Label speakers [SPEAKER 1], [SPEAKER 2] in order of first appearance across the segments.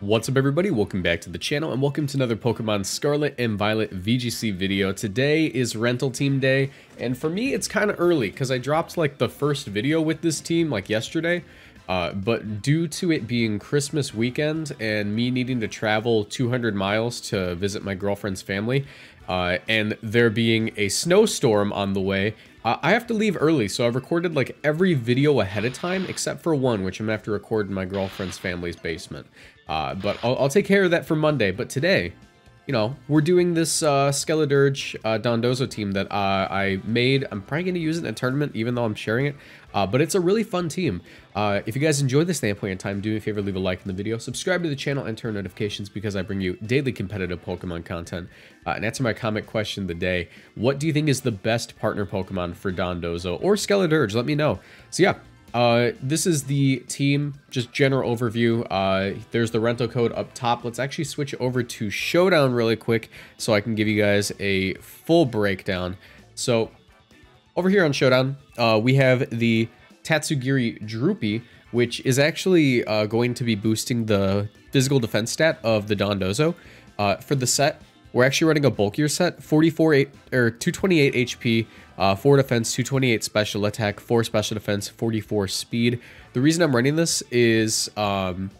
[SPEAKER 1] What's up everybody, welcome back to the channel and welcome to another Pokemon Scarlet and Violet VGC video. Today is rental team day and for me it's kind of early because I dropped like the first video with this team like yesterday. Uh, but due to it being Christmas weekend and me needing to travel 200 miles to visit my girlfriend's family, uh, and there being a snowstorm on the way, uh, I have to leave early, so I've recorded like every video ahead of time except for one, which I'm gonna have to record in my girlfriend's family's basement. Uh, but I'll, I'll, take care of that for Monday. But today, you know, we're doing this uh, Skeledirge uh, Dondozo team that uh, I made. I'm probably going to use it in a tournament, even though I'm sharing it. Uh, but it's a really fun team. Uh, if you guys enjoyed this point in time, do me a favor, leave a like in the video, subscribe to the channel, and turn notifications because I bring you daily competitive Pokemon content. Uh, and answer my comment question of the day. What do you think is the best partner Pokemon for Dondozo or Skeledirge? Let me know. So yeah, uh, this is the team, just general overview. Uh, there's the rental code up top. Let's actually switch over to Showdown really quick so I can give you guys a full breakdown. So over here on Showdown, uh, we have the Tatsugiri Droopy, which is actually uh, going to be boosting the physical defense stat of the Dondozo. Uh, for the set, we're actually running a bulkier set, 44 8 or 228 HP, uh, 4 defense, 228 special attack, 4 special defense, 44 speed. The reason I'm running this is um,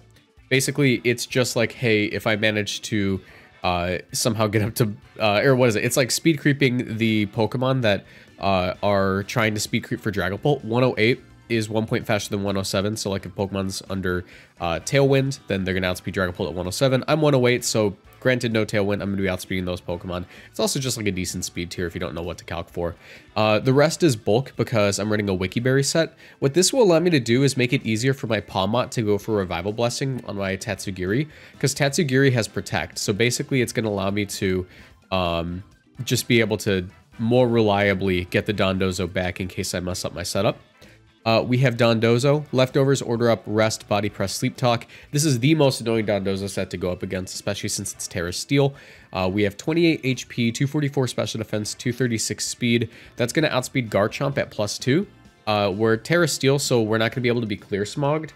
[SPEAKER 1] basically it's just like, hey, if I manage to uh, somehow get up to, uh, or what is it? It's like speed creeping the Pokemon that uh, are trying to speed creep for Dragapult. 108 is one point faster than 107. So like if Pokemon's under uh, Tailwind, then they're going to outspeed Dragapult at 107. I'm 108, so Granted, no Tailwind, I'm going to be outspeeding those Pokemon. It's also just like a decent speed tier if you don't know what to calc for. Uh, the rest is bulk because I'm running a Wiki Berry set. What this will allow me to do is make it easier for my Pawmot to go for Revival Blessing on my Tatsugiri, because Tatsugiri has Protect. So basically it's going to allow me to um, just be able to more reliably get the Dondozo back in case I mess up my setup. Uh, we have Dondozo, Leftovers, Order Up, Rest, Body Press, Sleep Talk. This is the most annoying Dondozo set to go up against, especially since it's Tera Steel. Uh, we have 28 HP, 244 Special Defense, 236 Speed. That's going to outspeed Garchomp at plus 2. Uh, we're Tera Steel, so we're not going to be able to be Clear Smogged.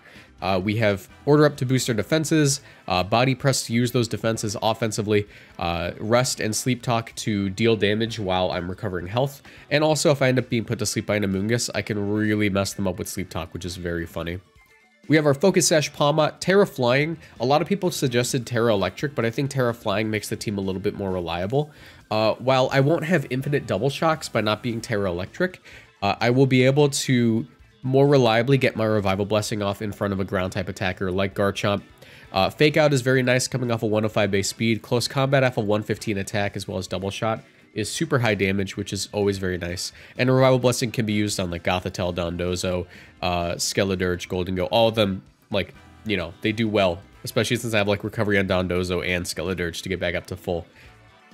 [SPEAKER 1] Uh, we have order up to boost our defenses, uh, body press to use those defenses offensively, uh, rest and sleep talk to deal damage while I'm recovering health. And also if I end up being put to sleep by an Amoonguss, I can really mess them up with sleep talk, which is very funny. We have our Focus Sash Pawmot, Tera Flying. A lot of people suggested Tera Electric, but I think Tera Flying makes the team a little bit more reliable. Uh, while I won't have infinite double shocks by not being Tera Electric, uh, I will be able to more reliably get my Revival Blessing off in front of a ground type attacker like Garchomp. Uh, Fake Out is very nice coming off a 105 base speed. Close Combat off a 115 attack as well as Double Shock is super high damage, which is always very nice. And a Revival Blessing can be used on like Gothitelle, Dondozo, uh, Gholdengo. All of them, like, you know, they do well, especially since I have like Recovery on Dondozo and Skeledirge to get back up to full.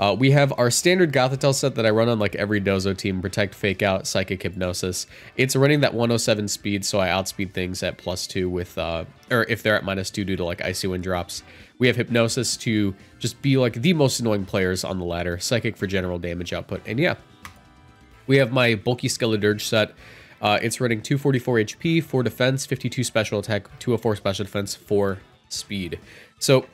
[SPEAKER 1] Uh, we have our standard Gothitelle set that I run on like every Dozo team, Protect, Fake Out, Psychic Hypnosis. It's running that 107 speed, so I outspeed things at plus 2 with, uh, or if they're at minus 2 due to like Icy Wind drops. We have Hypnosis to just be like the most annoying players on the ladder, Psychic for general damage output, and yeah. We have my bulky Skeledirge set. Uh, it's running 244 HP, 4 defense, 52 special attack, 204 special defense, 4 speed. So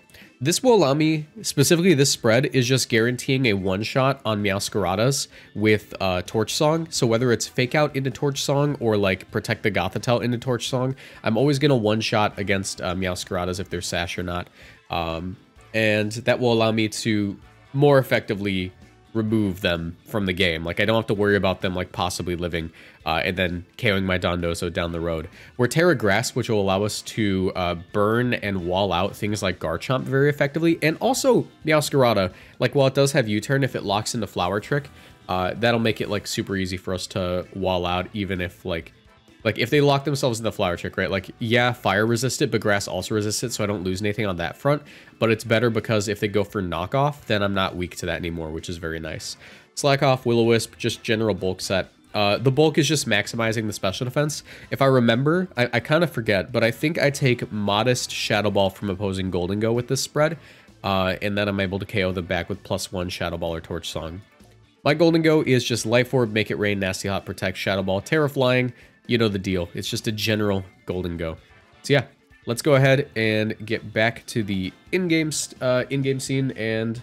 [SPEAKER 1] this will allow me, specifically this spread, is just guaranteeing a one-shot on Meowscaradas with uh, Torch Song. So whether it's Fake Out into Torch Song or like Protect the Gothitelle into Torch Song, I'm always going to one-shot against uh, if they're Sash or not. Um, and that will allow me to more effectively remove them from the game. Like I don't have to worry about them like possibly living uh, and then KOing my Dondozo down the road. We're Tera Grass, which will allow us to uh, burn and wall out things like Garchomp very effectively, and also Meowscarada. Like while it does have U-turn, if it locks into Flower Trick, uh, that'll make it like super easy for us to wall out, even if like like, if they lock themselves in the flower trick, right? Like, yeah, fire resist it, but grass also resists it, so I don't lose anything on that front. But it's better because if they go for knockoff, then I'm not weak to that anymore, which is very nice. Slack off, Will-O-Wisp, just general bulk set. Uh, the bulk is just maximizing the special defense. If I remember, I, I kind of forget, but I think I take modest Shadow Ball from opposing Gholdengo with this spread, uh, and then I'm able to KO them back with plus one Shadow Ball or Torch Song. My Gholdengo is just Life Orb, Make It Rain, Nasty Plot, Protect, Shadow Ball, Tera Flying, you know the deal. It's just a general Gholdengo. So yeah, let's go ahead and get back to the in-game uh, in-game scene, and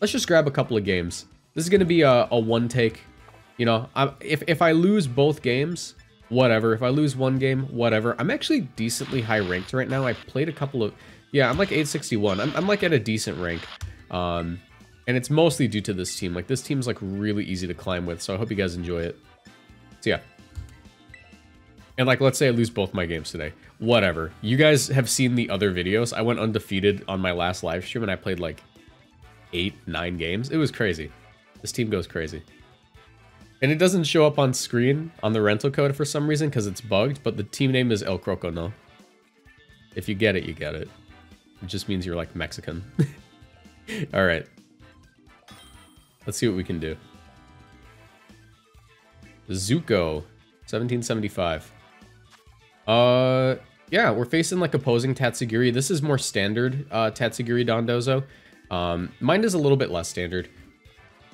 [SPEAKER 1] let's just grab a couple of games. This is to be a, a one take. You know, I'm, if, if I lose both games, whatever. If I lose one game, whatever. I'm actually decently high ranked right now. I played a couple of... Yeah, I'm like 861. I'm, I'm like at a decent rank. Um, and it's mostly due to this team. Like, this team's like really easy to climb with, so I hope you guys enjoy it. So yeah. And like, let's say I lose both my games today. Whatever. You guys have seen the other videos. I went undefeated on my last live stream and I played like eight, nine games. It was crazy. This team goes crazy. And it doesn't show up on screen on the rental code for some reason because it's bugged, but the team name is El Croco No. If you get it, you get it. It just means you're like Mexican. Alright. Let's see what we can do. Zuko, 1775. Uh, yeah, we're facing like opposing Tatsugiri. This is more standard uh, Tatsugiri Dondozo. Um, mine is a little bit less standard.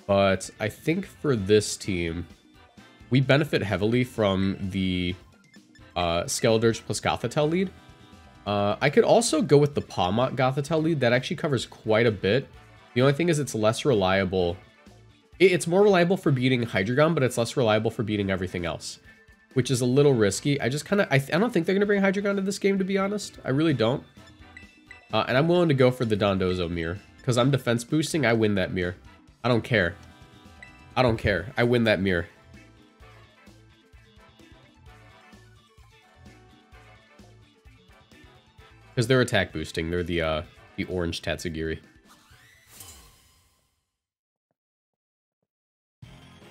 [SPEAKER 1] But I think for this team, we benefit heavily from the uh, Skeledirge plus Gothitelle lead. Uh, I could also go with the Pawmot Gothitelle lead. That actually covers quite a bit. The only thing is it's less reliable. It's more reliable for beating Hydreigon, but it's less reliable for beating everything else. Which is a little risky. I just kind of... I, I, don't think they're going to bring Hydreigon to this game, to be honest. I really don't. Uh, and I'm willing to go for the Dondozo mirror. Because I'm defense boosting, I win that mirror. I don't care. I don't care. I win that mirror. Because they're attack boosting. They're the uh, the orange Tatsugiri.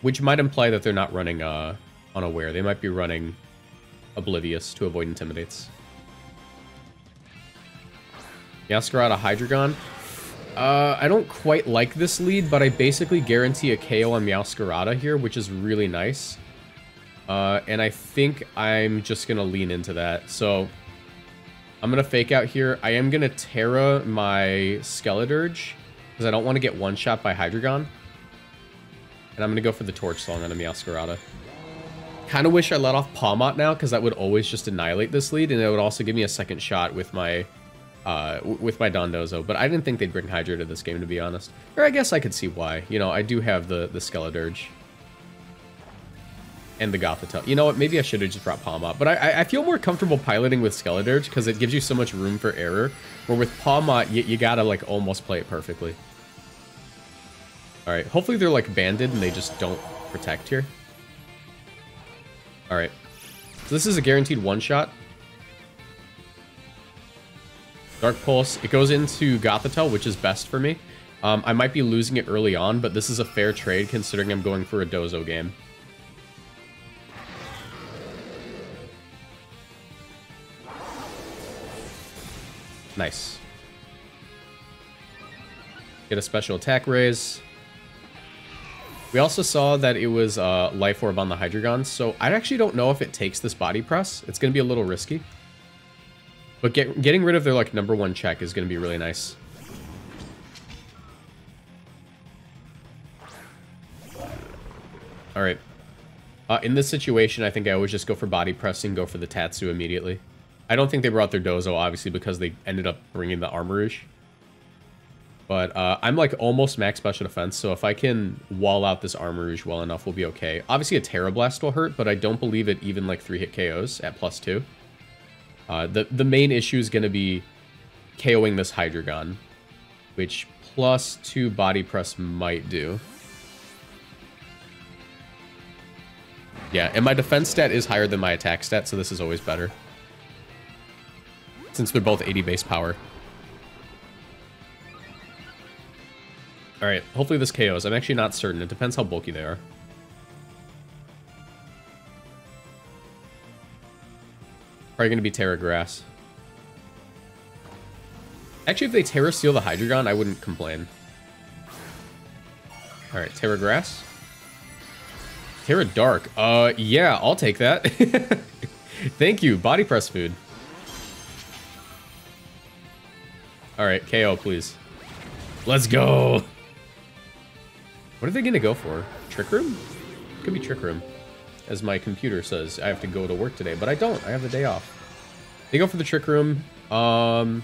[SPEAKER 1] Which might imply that they're not running uh, unaware. They might be running oblivious to avoid intimidates. Meowscarada Hydreigon. Uh, I don't quite like this lead, but I basically guarantee a KO on Meowscarada here, which is really nice. Uh, and I think I'm just going to lean into that. So I'm going to fake out here. I am going to Tera my Skeledirge because I don't want to get one-shot by Hydreigon. And I'm going to go for the Torch Song on a Meowscarada. Kind of wish I let off Pawmot now because that would always just annihilate this lead. And it would also give me a second shot with my uh, with my Dondozo, but I didn't think they'd bring Hydra to this game, to be honest. Or I guess I could see why. You know, I do have the, the Skeledirge. And the Gothitelle. You know what, maybe I should have just brought Pawmot, but I, I feel more comfortable piloting with Skeledirge because it gives you so much room for error, where with Pawmot, you, you gotta, like, almost play it perfectly. Alright, hopefully they're, like, banded and they just don't protect here. Alright. So this is a guaranteed one-shot. Dark Pulse, it goes into Gothitelle, which is best for me. Um, I might be losing it early on, but this is a fair trade considering I'm going for a Dozo game. Nice. Get a special attack raise. We also saw that it was uh, Life Orb on the Hydreigon, so I actually don't know if it takes this body press. It's going to be a little risky. But get, getting rid of their like number one check is going to be really nice. All right. Uh, in this situation, I think I always just go for body pressing, go for the Tatsu immediately. I don't think they brought their Dozo, obviously, because they ended up bringing the Armarouge. But uh, I'm like almost max special defense, so if I can wall out this Armarouge well enough, we'll be okay. Obviously, a Tera Blast will hurt, but I don't believe it even like 3-hit KOs at plus 2. Uh, the, the main issue is going to be KOing this Hydreigon, which plus 2 body press might do. Yeah, and my defense stat is higher than my attack stat, so this is always better. Since they're both 80 base power. Alright, hopefully this KOs. I'm actually not certain. It depends how bulky they are. Probably going to be Tera Grass. Actually, if they Tera Steel the Hydreigon, I wouldn't complain. Alright, Tera Grass. Tera Dark. Uh, yeah, I'll take that. Thank you, Body Press Food. Alright, KO, please. Let's go! What are they going to go for? Trick Room? Could be Trick Room as my computer says I have to go to work today, but I don't. I have the day off. They go for the Trick Room. Um,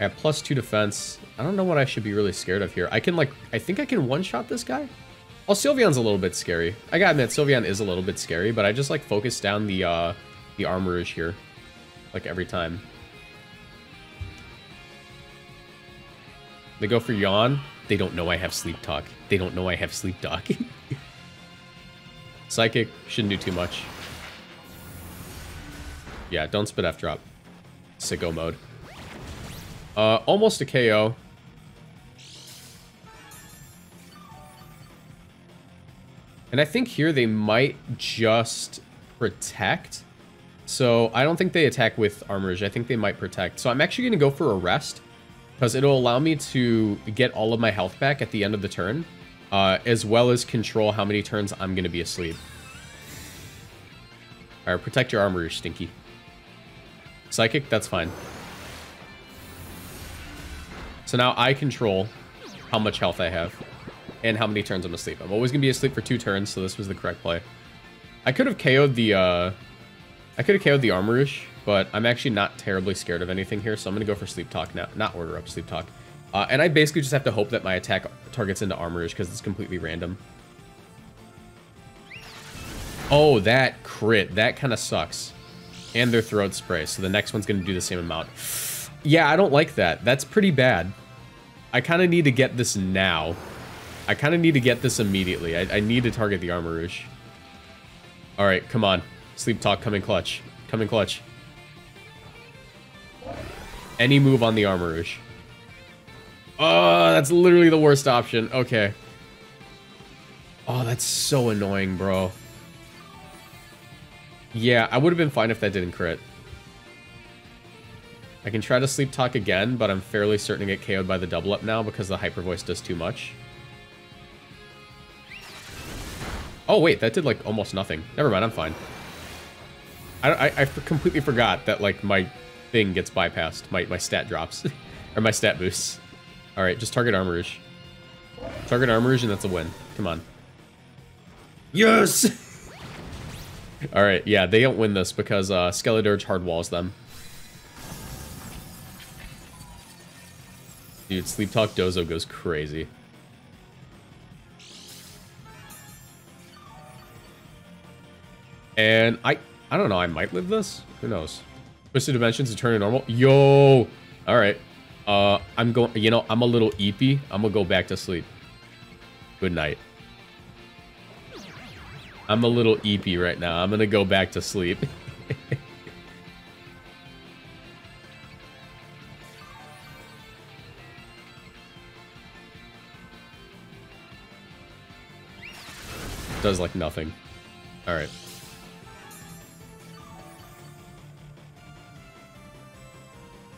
[SPEAKER 1] I have plus two defense. I don't know what I should be really scared of here. I can like, I think I can one-shot this guy. Oh, Sylveon's a little bit scary. I gotta admit, Sylveon is a little bit scary, but I just like focus down the, uh, the Armarouge here. Like every time. They go for Yawn. They don't know I have Sleep Talk. They don't know I have Sleep Talk. Psychic shouldn't do too much. Yeah, don't spit F drop. Sicko mode. Uh, almost a KO. And I think here they might just protect. So I don't think they attack with Armarouge. I think they might protect. So I'm actually going to go for a rest. Because it'll allow me to get all of my health back at the end of the turn. Uh, as well as control how many turns I'm going to be asleep. Alright, protect your Armarouge, Stinky. Psychic, that's fine. So now I control how much health I have and how many turns I'm asleep. I'm always going to be asleep for two turns, so this was the correct play. I could have KO'd the, uh... I could have KO'd the Armarouge, but I'm actually not terribly scared of anything here, so I'm going to go for Sleep Talk now. Not Order Up, Sleep Talk. Uh, and I basically just have to hope that my attack targets into Armarouge because it's completely random. Oh, that crit. That kind of sucks. And their throat spray, so the next one's going to do the same amount. Yeah, I don't like that. That's pretty bad. I kind of need to get this now. I kind of need to get this immediately. I, I, need to target the Armarouge. Alright, come on. Sleep Talk, coming clutch. Coming clutch. Any move on the Armarouge. Oh, that's literally the worst option. Okay. Oh, that's so annoying, bro. Yeah, I would have been fine if that didn't crit. I can try to sleep talk again, but I'm fairly certain to get KO'd by the double up now because the hyper voice does too much. Oh, wait, that did, like, almost nothing. Never mind, I'm fine. I, I, I completely forgot that, like, my thing gets bypassed. My, my stat drops. or my stat boosts. Alright, just target Armarouge. Target Armarouge and that's a win. Come on. Yes! Alright, yeah, they don't win this because uh, Skeledirge hard walls them. Dude, Sleep Talk Dozo goes crazy. And I, I don't know, I might live this? Who knows? Twisted Dimensions to turn to normal? Yo! Alright. Uh, I'm going, you know, I'm a little eepy. I'm gonna go back to sleep. Good night. I'm a little eepy right now. I'm gonna go back to sleep. Does like nothing. Alright.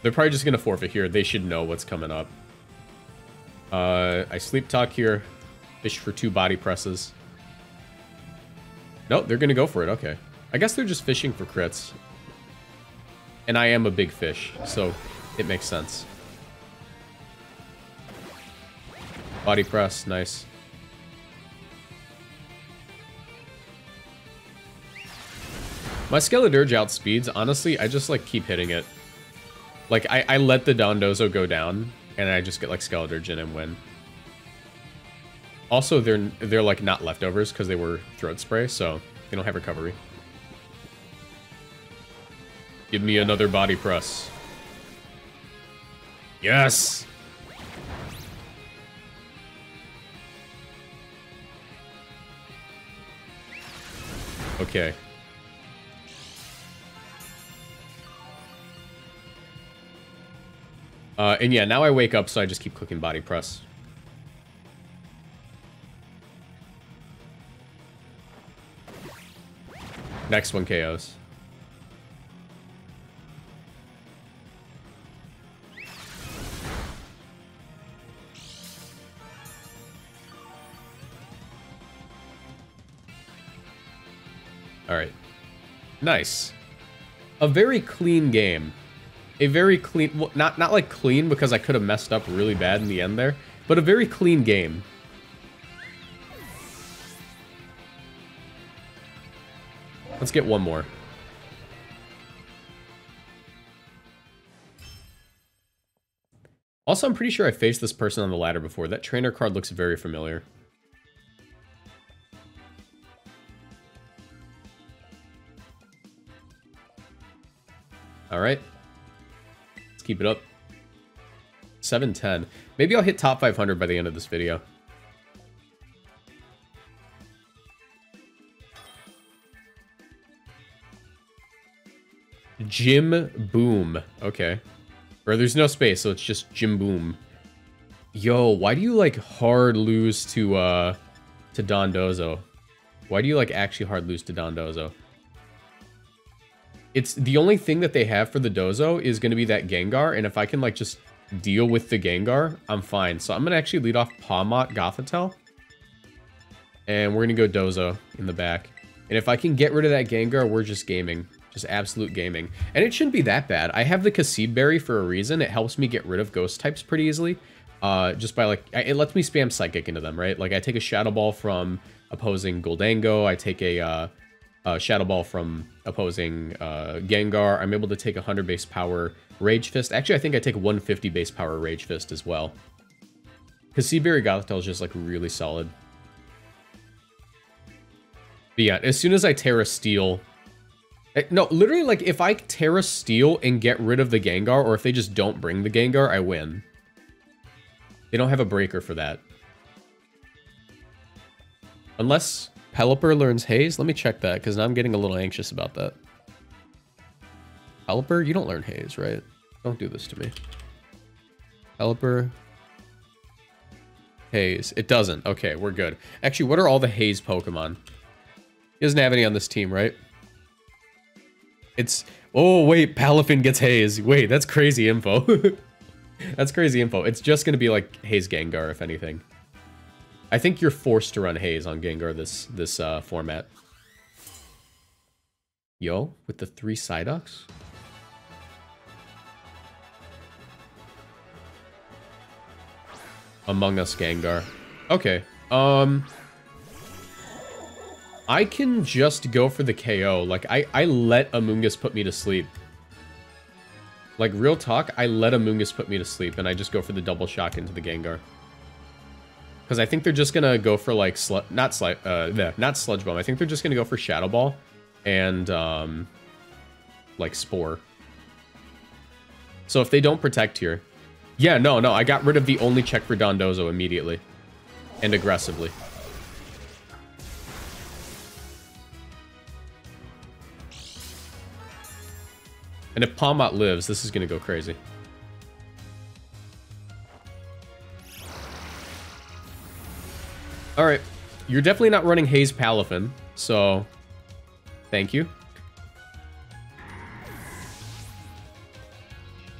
[SPEAKER 1] They're probably just going to forfeit here. They should know what's coming up. Uh, I sleep talk here. Fish for two body presses. No, they're going to go for it. Okay. I guess they're just fishing for crits. And I am a big fish, so it makes sense. Body press, nice. My Skeledirge outspeeds, honestly, I just like keep hitting it. Like, I, I let the Dondozo go down, and I just get like Skeledirge in and win. Also, they're they're like not leftovers because they were throat spray, so they don't have recovery. Give me another body press. Yes! Okay. Uh, and yeah, now I wake up, so I just keep clicking body press. Next one KOs. Alright. Nice. A very clean game a very clean, well, not, not like clean because I could have messed up really bad in the end there, but a very clean game. Let's get one more. Also, I'm pretty sure I faced this person on the ladder before. That trainer card looks very familiar. Keep it up. 710. Maybe I'll hit top 500 by the end of this video. Jim Boom. Okay. Or there's no space, so it's just Jim Boom. Yo, why do you like hard lose to uh to Dondozo? Why do you like actually hard lose to Dondozo? It's the only thing that they have for the Dozo is going to be that Gengar, and if I can like just deal with the Gengar, I'm fine. So I'm going to actually lead off Pawmot Gothitelle. And we're going to go Dozo in the back. And if I can get rid of that Gengar, we're just gaming. Just absolute gaming. And it shouldn't be that bad. I have the Kasib Berry for a reason. It helps me get rid of ghost types pretty easily. Uh, just by like, it lets me spam Psychic into them, right? Like I take a Shadow Ball from opposing Gholdengo. I take a, uh, a Shadow Ball from opposing uh, Gengar. I'm able to take 100 base power Rage Fist. Actually, I think I take 150 base power Rage Fist as well. Because Kasib Berry Gothitelle is just like really solid. But yeah, as soon as I Tera Steel, Eh, no, literally, like, if I Tera Steel and get rid of the Gengar, or if they just don't bring the Gengar, I win. They don't have a breaker for that. Unless Pelipper learns Haze? Let me check that, because I'm getting a little anxious about that. Pelipper? You don't learn Haze, right? Don't do this to me. Pelipper. Haze. It doesn't. Okay, we're good. Actually, what are all the Haze Pokemon? He doesn't have any on this team, right? It's... Oh, wait, Palafin gets Haze. Wait, that's crazy info. that's crazy info. It's just going to be like Haze Gengar, if anything. I think you're forced to run Haze on Gengar this this uh, format. Yo, with the three Psyducks? Among Us Gengar. Okay. Um... I can just go for the KO. Like, I, I let Amoonguss put me to sleep. Like, real talk, I let Amoonguss put me to sleep, and I just go for the double shock into the Gengar. Because I think they're just gonna go for, like, slu not uh, not Sludge Bomb. I think they're just gonna go for Shadow Ball and, um, like, Spore. So if they don't protect here... Yeah, no, no, I got rid of the only check for Dondozo immediately. And aggressively. And if Pawmot lives, this is going to go crazy. Alright. You're definitely not running Haze Palafin, so thank you.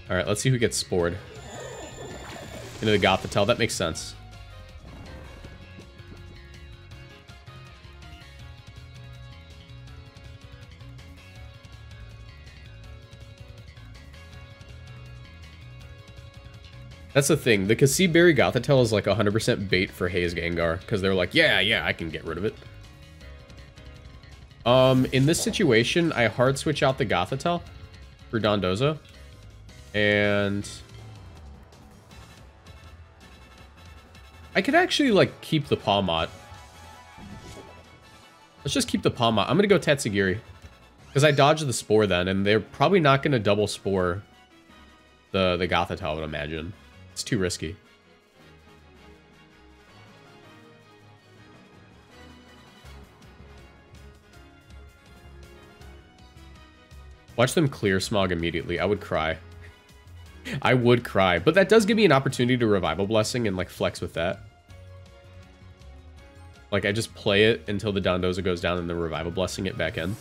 [SPEAKER 1] Alright, let's see who gets spored. Into the Gothitelle, that makes sense. That's the thing. The Kasib Berry Gothitelle is like 100% bait for Haze Gengar. Because they're like, yeah, yeah, I can get rid of it. Um, in this situation, I hard switch out the Gothitelle for Dondozo. And... I could actually, like, keep the Pawmot. Let's just keep the Pawmot. I'm gonna go Tatsugiri. Because I dodged the Spore then, and they're probably not gonna double Spore the, the Gothitelle, I would imagine. It's too risky. Watch them clear Smog immediately. I would cry. I would cry. But that does give me an opportunity to Revival Blessing and, like, flex with that. Like, I just play it until the Dondozo goes down and then Revival Blessing it back in.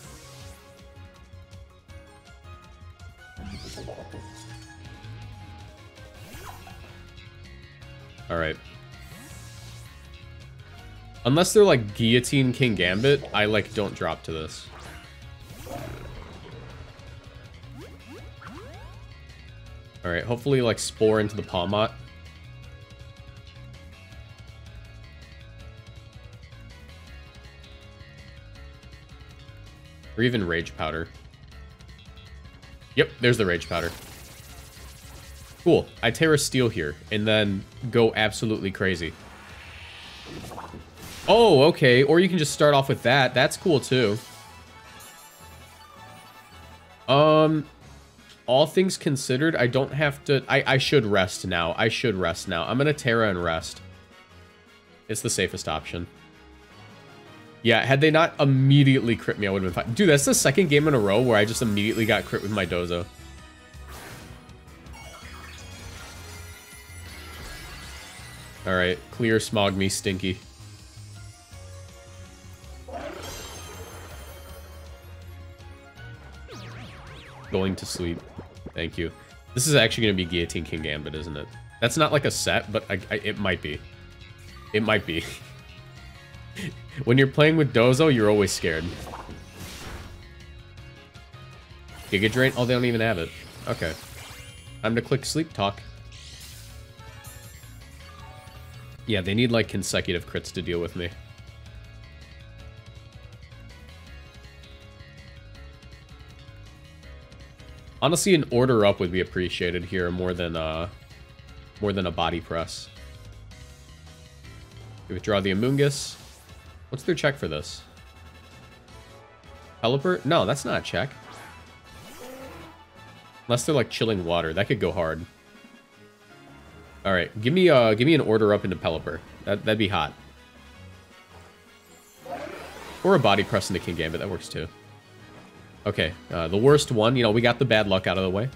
[SPEAKER 1] Alright. Unless they're like Guillotine Kingambit, I like don't drop to this. Alright, hopefully like Spore into the Pawmot. Or even Rage Powder. Yep, there's the Rage Powder. Cool. I tear a steel here and then go absolutely crazy. Oh, okay. Or you can just start off with that. That's cool too. Um, all things considered, I don't have to... I, I should rest now. I should rest now. I'm going to Tera and rest. It's the safest option. Yeah, had they not immediately crit me, I would have been fine. Dude, that's the second game in a row where I just immediately got crit with my Dozo. Alright, clear smog me, stinky. Going to sleep. Thank you. This is actually going to be Guillotine Kingambit, isn't it? That's not like a set, but I, I, it might be. It might be. when you're playing with Dozo, you're always scared. Giga Drain? Oh, they don't even have it. Okay. Time to click Sleep Talk. Yeah, they need, like, consecutive crits to deal with me. Honestly, an order up would be appreciated here more than, uh, more than a body press. We withdraw the Amoonguss. What's their check for this? Pelipper? No, that's not a check. Unless they're like chilling water. That could go hard. Alright, give me uh give me an order up into Pelipper. That that'd be hot. Or a body press into Kingambit, that works too. Okay, uh, the worst one, you know, we got the bad luck out of the way.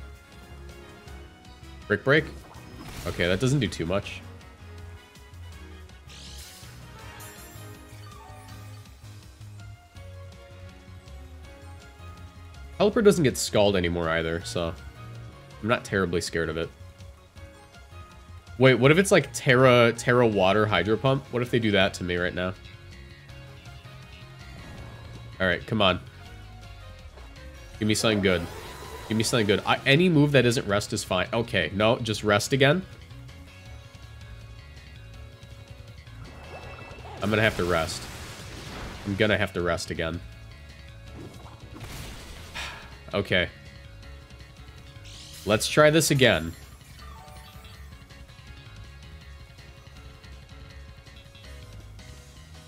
[SPEAKER 1] Brick break? Okay, that doesn't do too much. Pelipper doesn't get scald anymore either, so I'm not terribly scared of it. Wait, what if it's like Tera Tera Water Hydro Pump? What if they do that to me right now? Alright, come on. Give me something good. Give me something good. I, any move that isn't rest is fine. Okay, no, just rest again. I'm gonna have to rest. I'm gonna have to rest again. okay. Let's try this again.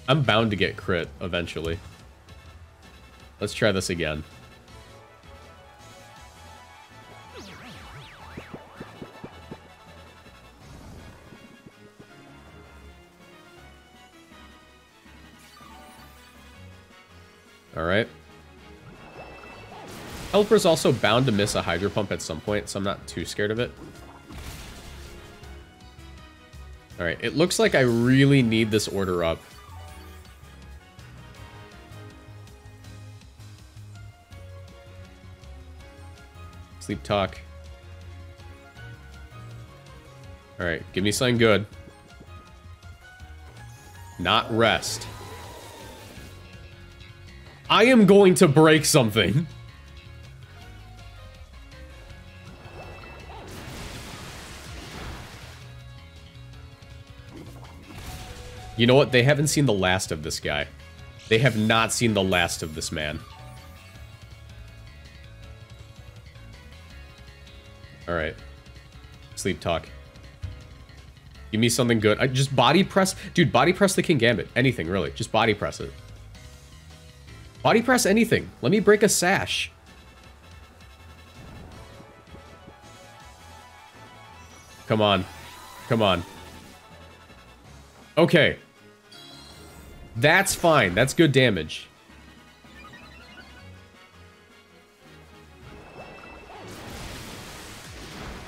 [SPEAKER 1] I'm bound to get crit eventually. Let's try this again. Alright. Pelipper's also bound to miss a Hydro Pump at some point, so I'm not too scared of it. Alright, it looks like I really need this order up. Sleep talk. Alright, give me something good. Not rest. I am going to break something. Mm-hmm. You know what? They haven't seen the last of this guy. They have not seen the last of this man. Alright. Sleep talk. Give me something good. I just body press. Dude, body press the Kingambit. Anything, really. Just body press it. Body press anything. Let me break a sash. Come on. Come on. Okay. That's fine. That's good damage.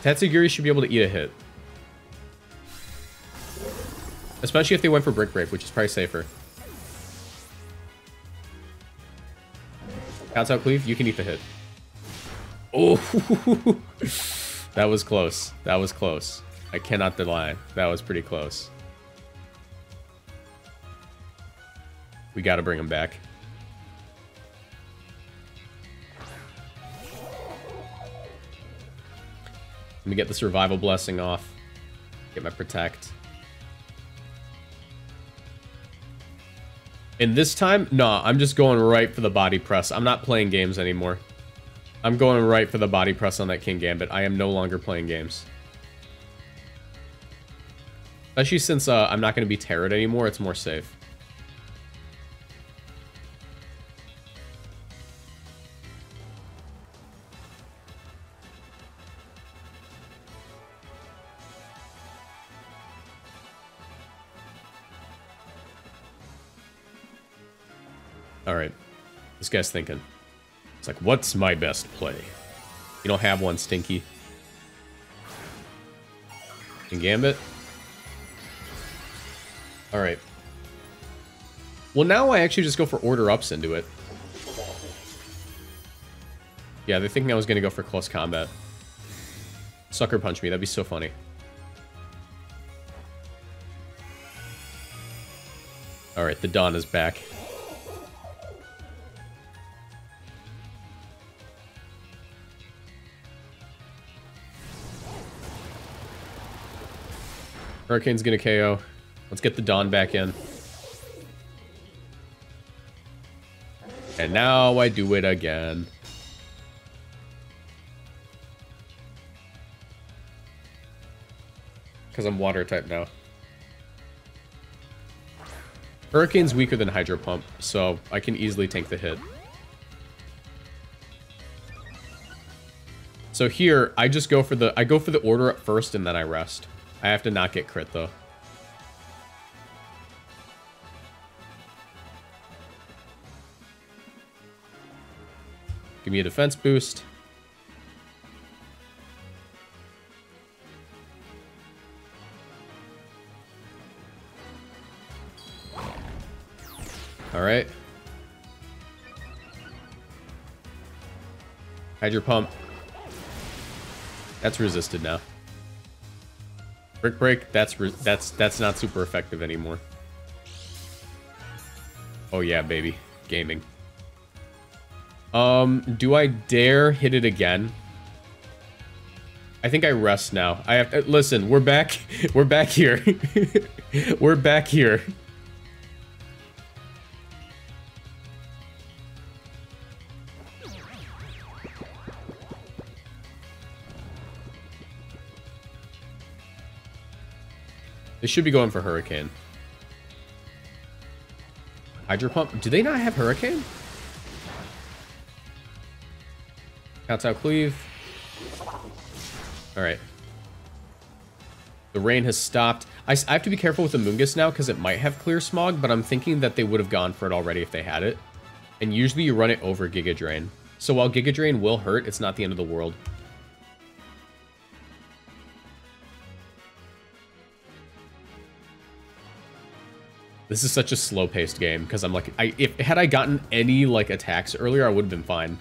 [SPEAKER 1] Tatsugiri should be able to eat a hit. Especially if they went for Brick Break, which is probably safer. Counts out cleave, you can eat the hit. Oh, that was close. That was close. I cannot deny. That was pretty close. We gotta bring him back. Let me get the survival blessing off. Get my protect. And this time, nah, I'm just going right for the body press. I'm not playing games anymore. I'm going right for the body press on that Kingambit. I am no longer playing games. Especially since uh, I'm not going to be terrored anymore, it's more safe. This guy's thinking. It's like, what's my best play? You don't have one, Stinky. And Gambit? Alright. Well, now I actually just go for order ups into it. Yeah, they're thinking I was going to go for close combat. Sucker punch me. That'd be so funny. Alright, the Dawn is back. Hurricane's gonna KO. Let's get the Dawn back in. And now I do it again. Because I'm water type now. Hurricane's weaker than Hydro Pump, so I can easily tank the hit. So here, I just go for the I go for the order up first and then I rest. I have to not get crit, though. Give me a defense boost. All right. Hydro pump. That's resisted now. Brick break, that's that's that's not super effective anymore. Oh yeah, baby. Gaming. Um, do I dare hit it again? I think I rest now. I have to, listen, we're back. We're back here. we're back here. They should be going for Hurricane. Hydro Pump. Do they not have Hurricane? Counts out Cleave. Alright. The rain has stopped. I, I have to be careful with the Mungus now because it might have Clear Smog, but I'm thinking that they would have gone for it already if they had it. And usually you run it over Giga Drain. So while Giga Drain will hurt, it's not the end of the world. This is such a slow-paced game because I'm like, I if had I gotten any like attacks earlier, I would have been fine.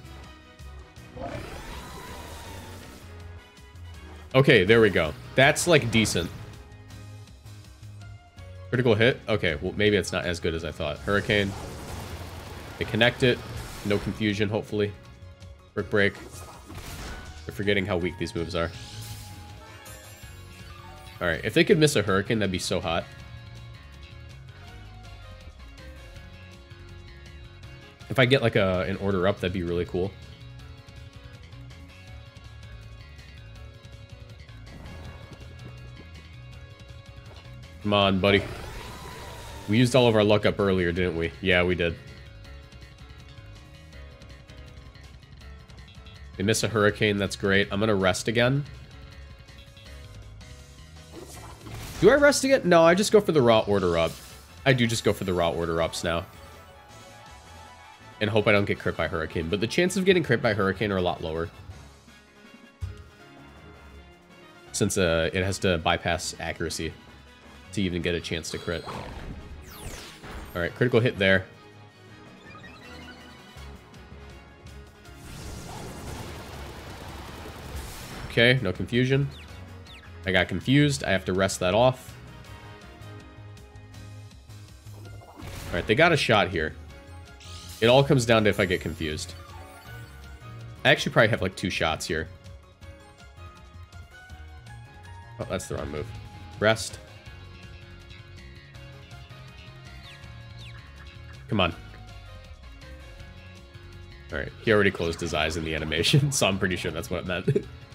[SPEAKER 1] Okay, there we go. That's like decent. Critical hit? Okay, well maybe it's not as good as I thought. Hurricane. They connect it. No confusion, hopefully. Brick break. They're forgetting how weak these moves are. Alright, if they could miss a Hurricane, that'd be so hot. If I get like a an order up, that'd be really cool. Come on, buddy. We used all of our luck up earlier, didn't we? Yeah, we did. They miss a hurricane, that's great. I'm gonna rest again. Do I rest again? No, I just go for the raw order up. I do just go for the raw order ups now and hope I don't get crit by Hurricane. But the chances of getting crit by Hurricane are a lot lower. Since uh, it has to bypass accuracy to even get a chance to crit. Alright, critical hit there. Okay, no confusion. I got confused. I have to rest that off. Alright, they got a shot here. It all comes down to if I get confused. I actually probably have like two shots here. Oh, that's the wrong move. Rest. Come on. Alright, he already closed his eyes in the animation, so I'm pretty sure that's what it meant.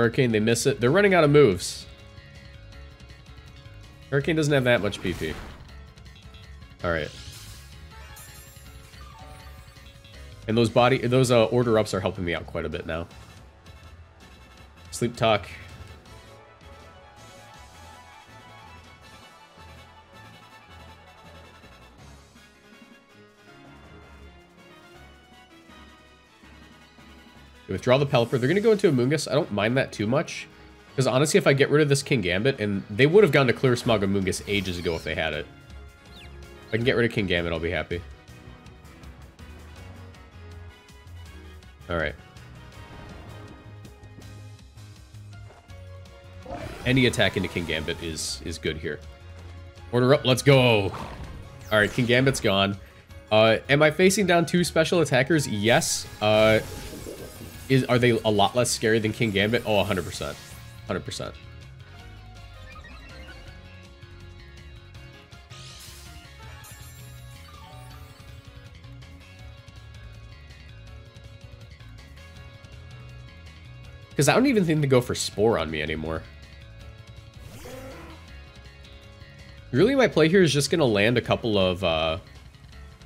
[SPEAKER 1] Hurricane, they miss it. They're running out of moves. Hurricane doesn't have that much PP. Alright. And those body, those uh, order ups are helping me out quite a bit now. Sleep talk. Withdraw the Pelipper. They're going to go into Amoonguss. I don't mind that too much. Because honestly, if I get rid of this Kingambit, and they would have gone to Clear Smog Amoonguss ages ago if they had it. If I can get rid of Kingambit, I'll be happy. Alright. Any attack into Kingambit is, is good here. Order up, let's go! Alright, Kingambit's gone. Uh, am I facing down two special attackers? Yes. Uh, is Are they a lot less scary than Kingambit? Oh, 100%. 100%. Because I don't even think they go for Spore on me anymore. Really, my play here is just going to land a couple of, uh,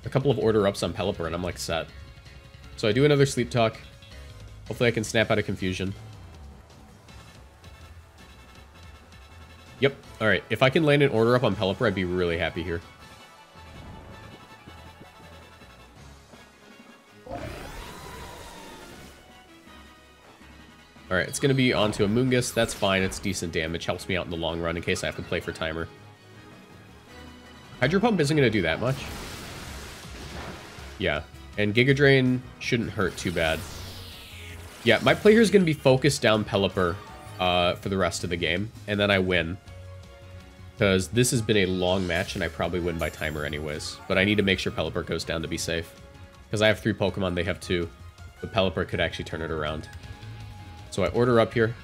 [SPEAKER 1] a couple of order ups on Pelipper, and I'm, like, set. So I do another Sleep Talk. Hopefully I can snap out of confusion. Yep. Alright. If I can land an order up on Pelipper, I'd be really happy here. Alright, it's going to be onto Amoonguss. That's fine. It's decent damage. Helps me out in the long run in case I have to play for timer. Hydro Pump isn't going to do that much. Yeah. And Giga Drain shouldn't hurt too bad. Yeah, my player is going to be focused down Pelipper uh, for the rest of the game, and then I win. Because this has been a long match, and I probably win by timer anyways. But I need to make sure Pelipper goes down to be safe. Because I have three Pokemon, they have two. But Pelipper could actually turn it around. So I order up here.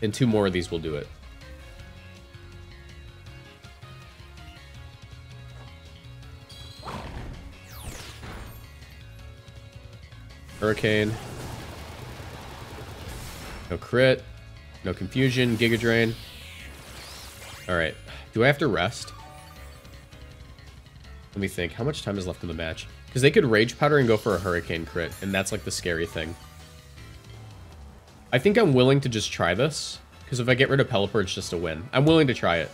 [SPEAKER 1] And two more of these will do it. Hurricane. No crit. No confusion. Giga Drain. Alright. Do I have to rest? Let me think. How much time is left in the match? Because they could Rage Powder and go for a Hurricane crit, and that's like the scary thing. I think I'm willing to just try this, because if I get rid of Pelipper, it's just a win. I'm willing to try it.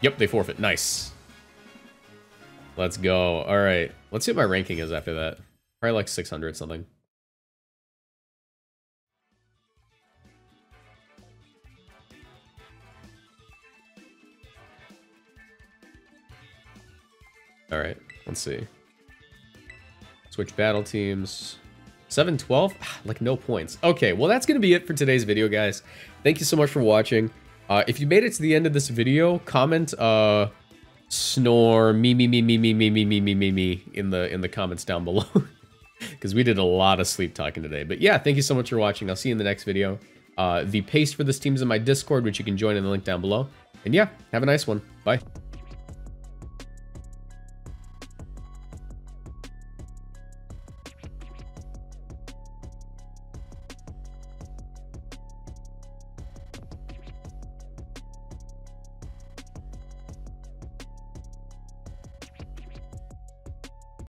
[SPEAKER 1] Yep, they forfeit. Nice. Let's go. All right. Let's see what my ranking is after that. Probably like 600 something. All right. Let's see. Switch battle teams. 712? like no points. Okay, well that's going to be it for today's video, guys. Thank you so much for watching. Uh, if you made it to the end of this video, comment uh, snore me me me me me me me me me me me in the in the comments down below because we did a lot of sleep talking today but yeah thank you so much for watching i'll see you in the next video uh the paste for this team is in my discord which you can join in the link down below and yeah have a nice one bye